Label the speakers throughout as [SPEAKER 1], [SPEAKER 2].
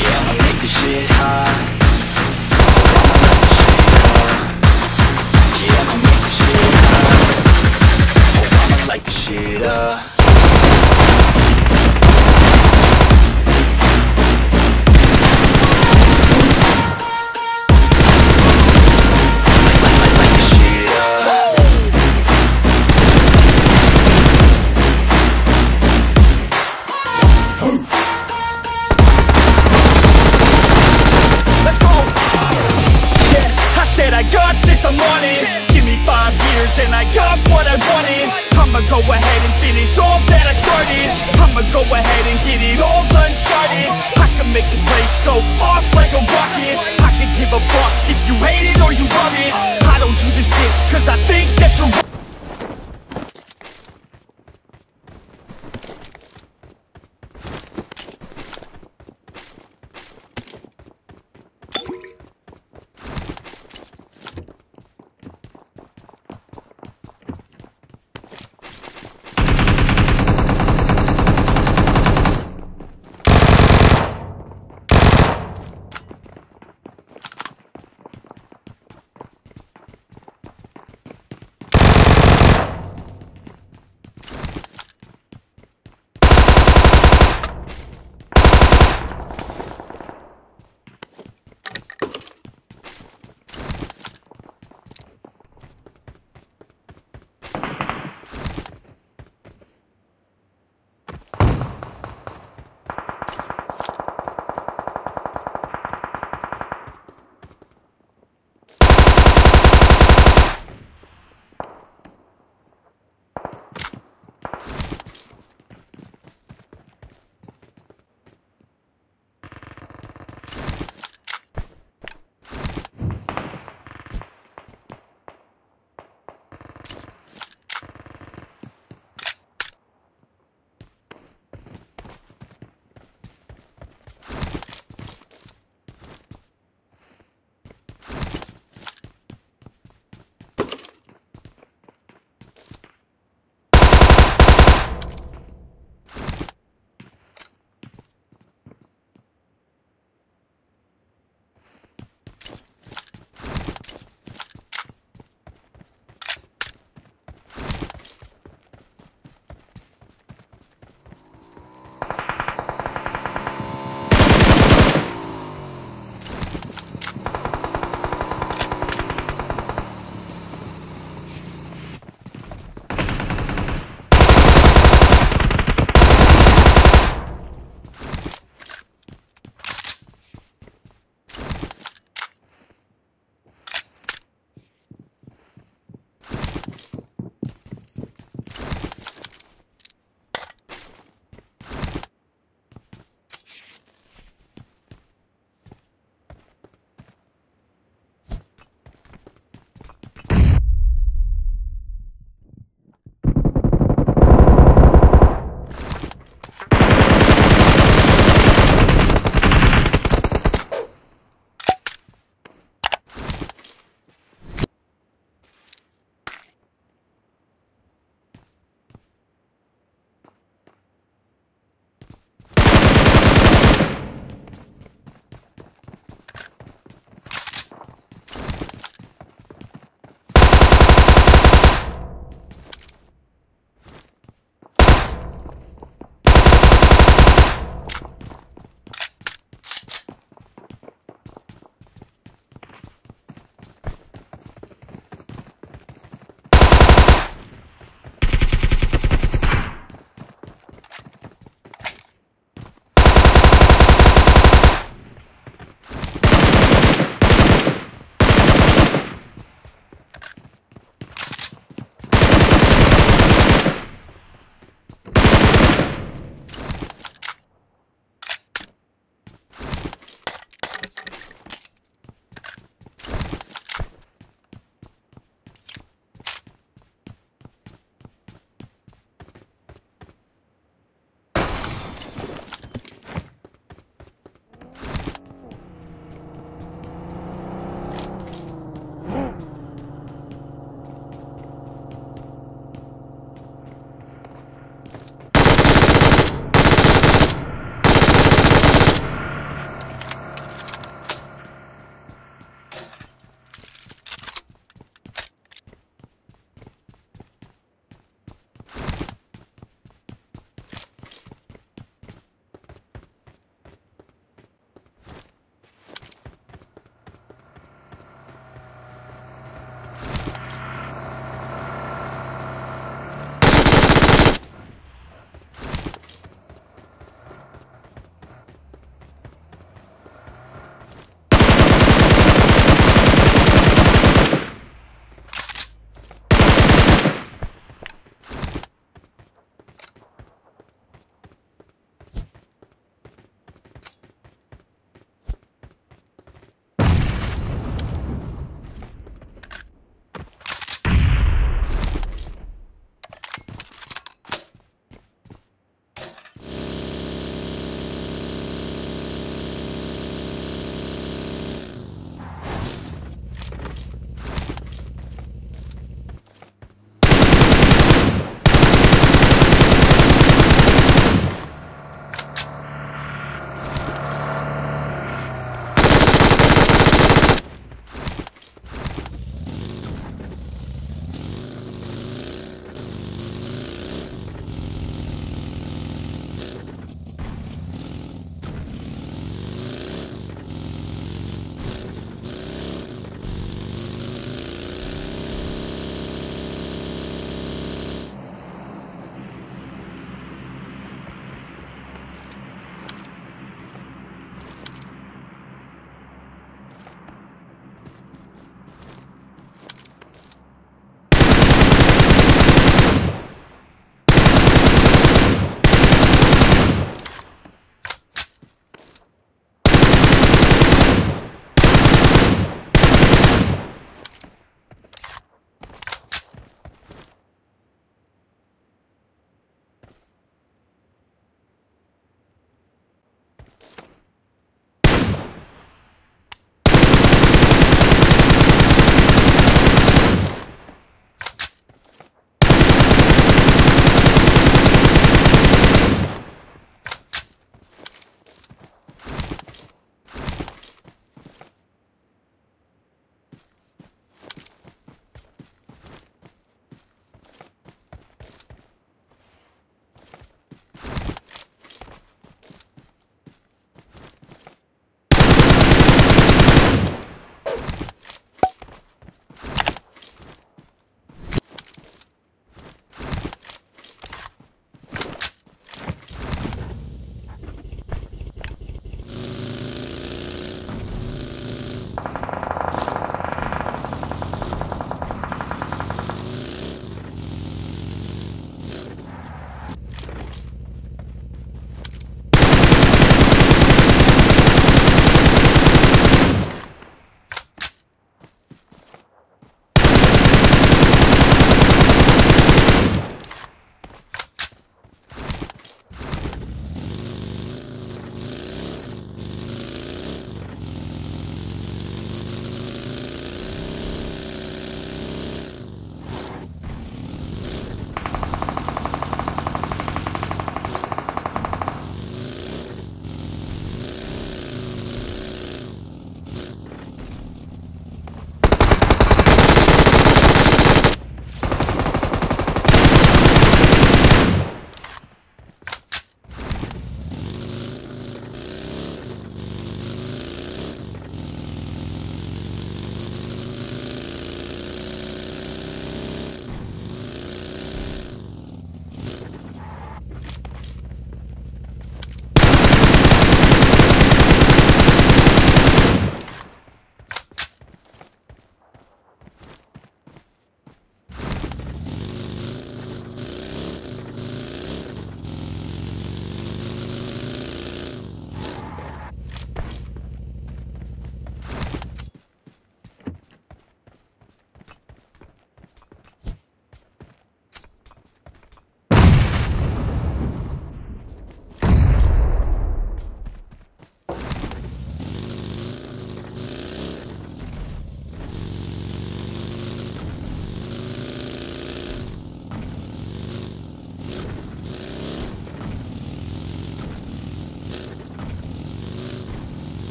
[SPEAKER 1] Yeah, I'ma make this shit hot. Yeah, I'ma make this shit hot. Oh, I'ma light this shit up.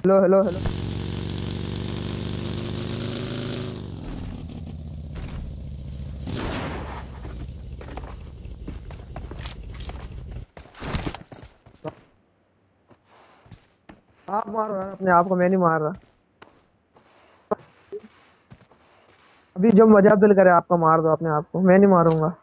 [SPEAKER 2] Hello hello hello आप मारो यार अपने आप को, मैं नहीं मार रहा। अभी जो मज़ा दिल करे आपका मार दो अपने आप को, मैं नहीं मारूँगा।